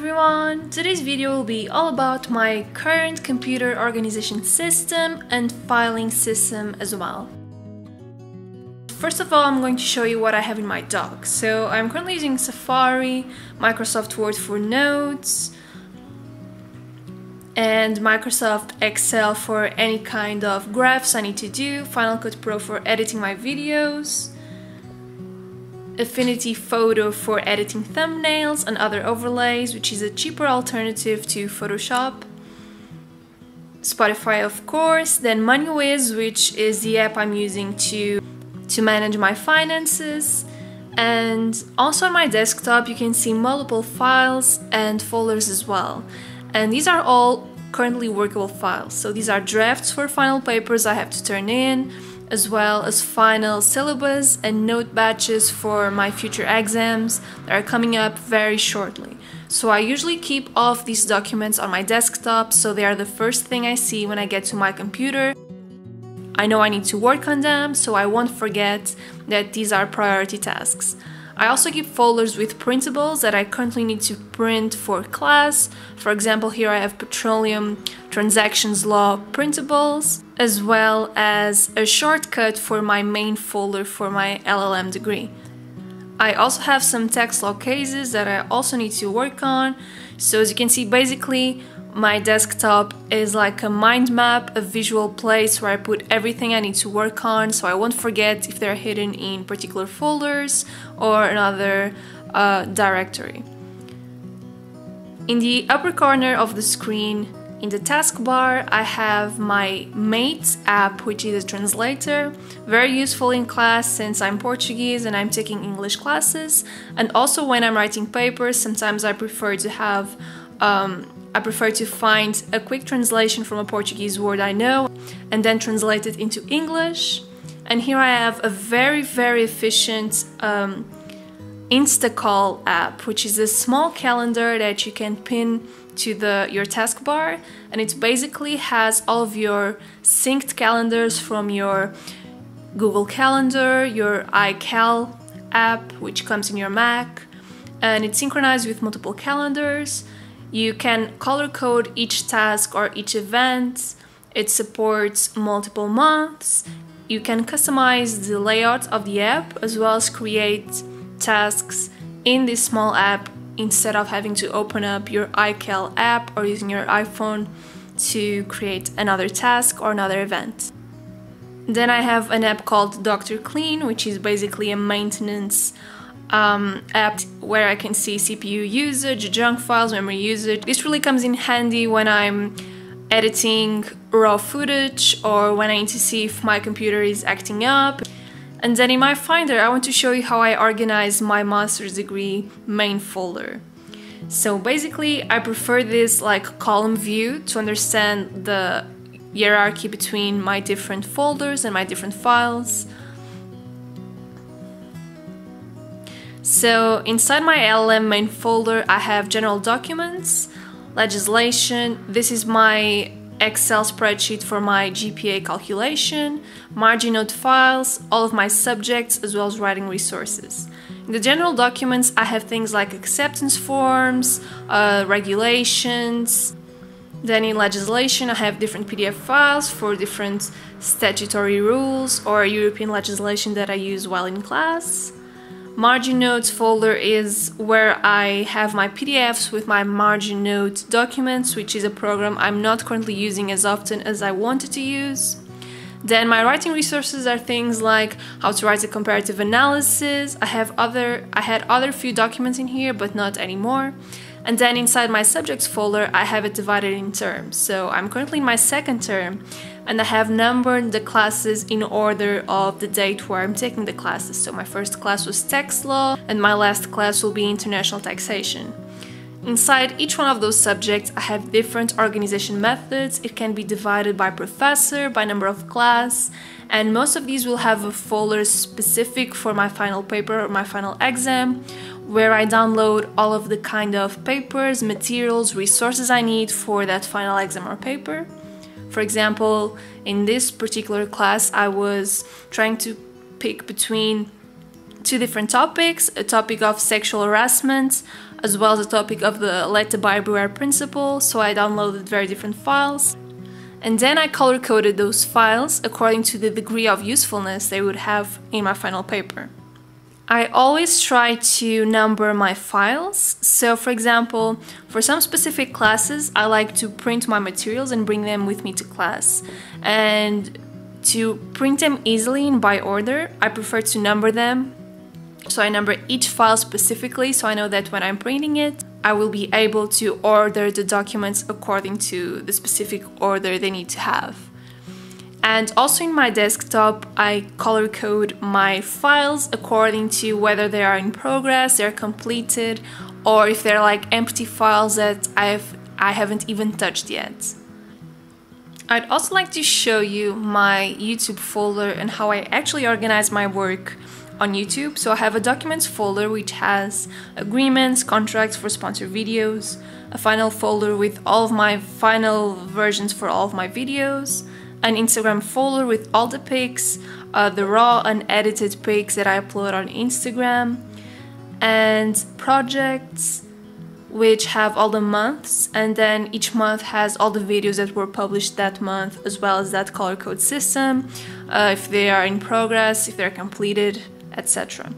everyone! Today's video will be all about my current computer organization system and filing system as well. First of all, I'm going to show you what I have in my dock. So I'm currently using Safari, Microsoft Word for Notes, and Microsoft Excel for any kind of graphs I need to do, Final Cut Pro for editing my videos, Affinity Photo for editing thumbnails and other overlays, which is a cheaper alternative to Photoshop. Spotify, of course, then MoneyWiz, which is the app I'm using to, to manage my finances. And also on my desktop, you can see multiple files and folders as well. And these are all currently workable files. So these are drafts for final papers I have to turn in, as well as final syllabus and note batches for my future exams that are coming up very shortly. So I usually keep all of these documents on my desktop so they are the first thing I see when I get to my computer. I know I need to work on them so I won't forget that these are priority tasks. I also keep folders with printables that I currently need to print for class. For example, here I have petroleum transactions law printables, as well as a shortcut for my main folder for my LLM degree. I also have some tax law cases that I also need to work on. So as you can see, basically my desktop is like a mind map, a visual place where I put everything I need to work on so I won't forget if they're hidden in particular folders or another uh, directory. In the upper corner of the screen, in the taskbar, I have my Mate app, which is a translator, very useful in class since I'm Portuguese and I'm taking English classes. And also when I'm writing papers, sometimes I prefer to have um, I prefer to find a quick translation from a Portuguese word I know and then translate it into English. And here I have a very, very efficient um, Instacal app, which is a small calendar that you can pin to the your taskbar, and it basically has all of your synced calendars from your Google Calendar, your iCal app, which comes in your Mac, and it's synchronized with multiple calendars. You can color code each task or each event. It supports multiple months. You can customize the layout of the app as well as create tasks in this small app instead of having to open up your iCal app or using your iPhone to create another task or another event. Then I have an app called Dr. Clean, which is basically a maintenance um, app where I can see CPU usage, junk files, memory usage. This really comes in handy when I'm editing raw footage or when I need to see if my computer is acting up. And then in my Finder, I want to show you how I organize my master's degree main folder. So basically, I prefer this like column view to understand the hierarchy between my different folders and my different files. So inside my LLM main folder, I have general documents, legislation. This is my Excel spreadsheet for my GPA calculation, margin note files, all of my subjects, as well as writing resources. In the general documents, I have things like acceptance forms, uh, regulations. Then in legislation, I have different PDF files for different statutory rules or European legislation that I use while in class. Margin Notes folder is where I have my PDFs with my Margin Note documents, which is a program I'm not currently using as often as I wanted to use. Then my writing resources are things like how to write a comparative analysis. I have other I had other few documents in here, but not anymore. And then inside my subjects folder, I have it divided in terms. So I'm currently in my second term and I have numbered the classes in order of the date where I'm taking the classes. So my first class was tax law and my last class will be international taxation. Inside each one of those subjects, I have different organization methods. It can be divided by professor, by number of class, and most of these will have a folder specific for my final paper or my final exam, where I download all of the kind of papers, materials, resources I need for that final exam or paper. For example, in this particular class, I was trying to pick between two different topics a topic of sexual harassment as well as the topic of the let the buyer beware principle, so I downloaded very different files. And then I color coded those files according to the degree of usefulness they would have in my final paper. I always try to number my files. So for example, for some specific classes, I like to print my materials and bring them with me to class. And to print them easily and by order, I prefer to number them. So I number each file specifically so I know that when I'm printing it, I will be able to order the documents according to the specific order they need to have. And also in my desktop, I color code my files according to whether they are in progress, they're completed, or if they're like empty files that I've I haven't even touched yet. I'd also like to show you my YouTube folder and how I actually organize my work on YouTube. So I have a documents folder which has agreements, contracts for sponsored videos, a final folder with all of my final versions for all of my videos, an Instagram folder with all the pics, uh, the raw unedited pics that I upload on Instagram, and projects which have all the months and then each month has all the videos that were published that month as well as that color code system uh, if they are in progress if they're completed etc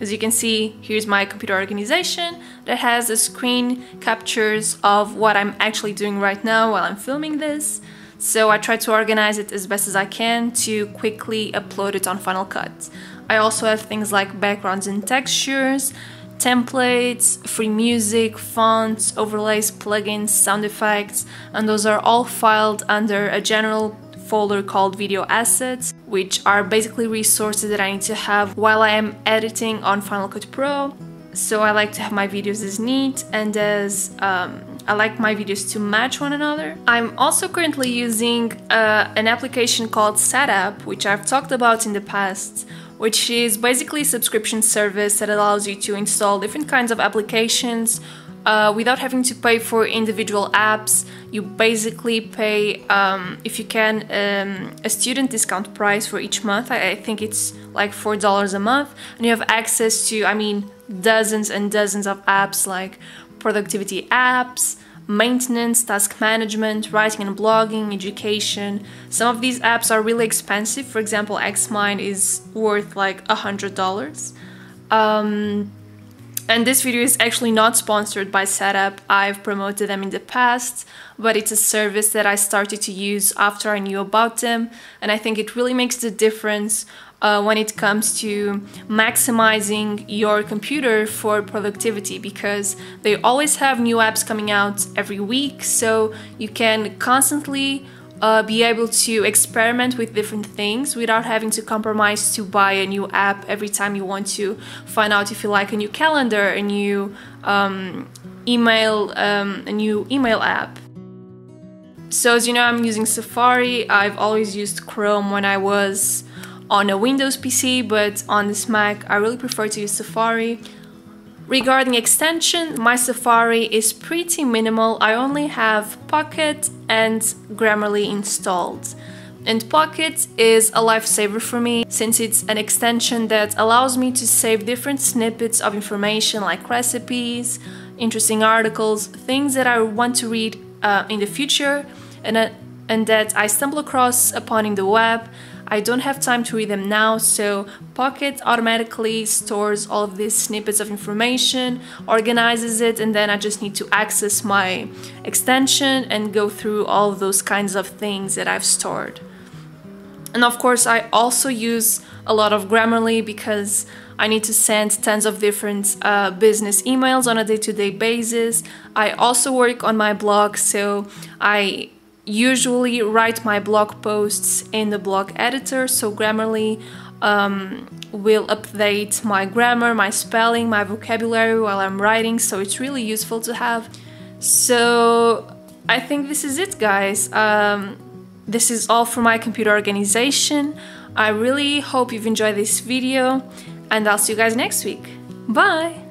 As you can see, here's my computer organization that has a screen captures of what I'm actually doing right now while I'm filming this. So I try to organize it as best as I can to quickly upload it on Final Cut. I also have things like backgrounds and textures, templates, free music, fonts, overlays, plugins, sound effects, and those are all filed under a general folder called video assets, which are basically resources that I need to have while I am editing on Final Cut Pro. So I like to have my videos as neat and as um, I like my videos to match one another. I'm also currently using uh, an application called Setapp, which I've talked about in the past, which is basically a subscription service that allows you to install different kinds of applications uh, without having to pay for individual apps. You basically pay, um, if you can, um, a student discount price for each month. I, I think it's like $4 a month. And you have access to, I mean, dozens and dozens of apps like productivity apps, maintenance, task management, writing and blogging, education. Some of these apps are really expensive. For example, Xmind is worth like a $100. Um, and this video is actually not sponsored by Setapp. I've promoted them in the past, but it's a service that I started to use after I knew about them. And I think it really makes the difference uh, when it comes to maximizing your computer for productivity because they always have new apps coming out every week. So you can constantly uh, be able to experiment with different things without having to compromise to buy a new app every time you want to find out if you like a new calendar, a new um, email, um, a new email app. So as you know, I'm using Safari. I've always used Chrome when I was on a Windows PC, but on this Mac, I really prefer to use Safari. Regarding extension, my Safari is pretty minimal. I only have Pocket and Grammarly installed. And Pocket is a lifesaver for me since it's an extension that allows me to save different snippets of information like recipes, interesting articles, things that I want to read uh, in the future and, uh, and that I stumble across upon in the web I don't have time to read them now, so Pocket automatically stores all of these snippets of information, organizes it, and then I just need to access my extension and go through all those kinds of things that I've stored. And of course, I also use a lot of Grammarly because I need to send tons of different uh, business emails on a day to day basis. I also work on my blog, so I usually write my blog posts in the blog editor, so Grammarly um, will update my grammar, my spelling, my vocabulary while I'm writing, so it's really useful to have. So I think this is it, guys. Um, this is all for my computer organization. I really hope you've enjoyed this video, and I'll see you guys next week. Bye!